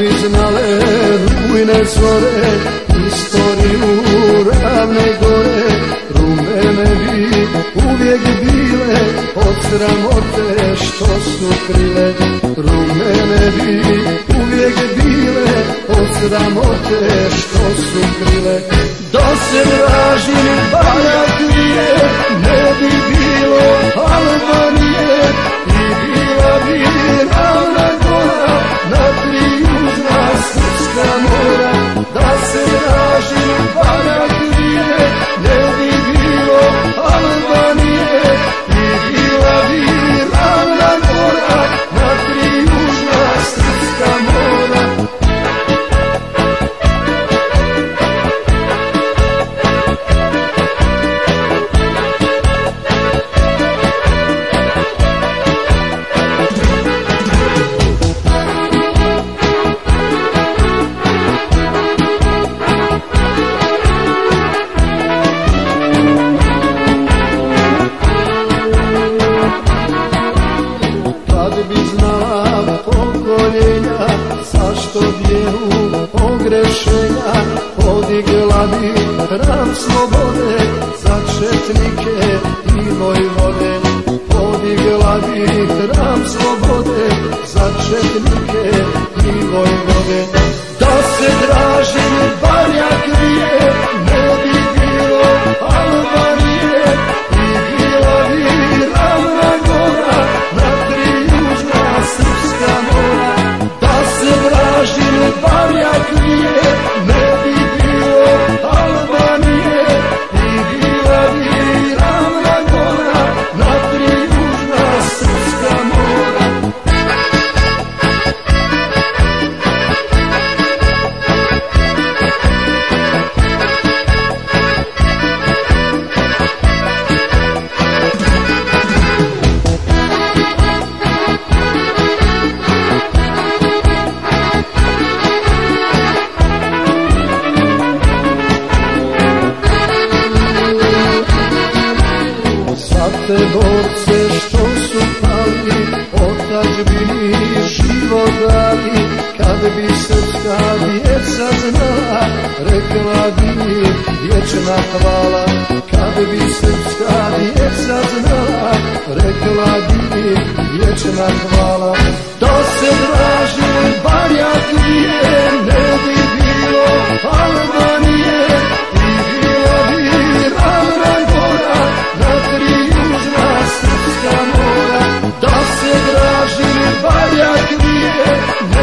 bi znale rujne zore Istoriju ravne gore. Rumene bi uvijek bile Od sramote što su krile. Rumene bi uvijek bile Od sramote što su krile. Da se vražim baljak Podigla bi ram slobode Za četnike i vojvode. Podigla bi ram slobode Za četnike i vojvode te borce što su pali, otačbini život dali, kad bi srpska djeca znala, rekla bi vječna hvala. Kad bi srpska djeca znala, rekla bi vječna hvala. Bayat bir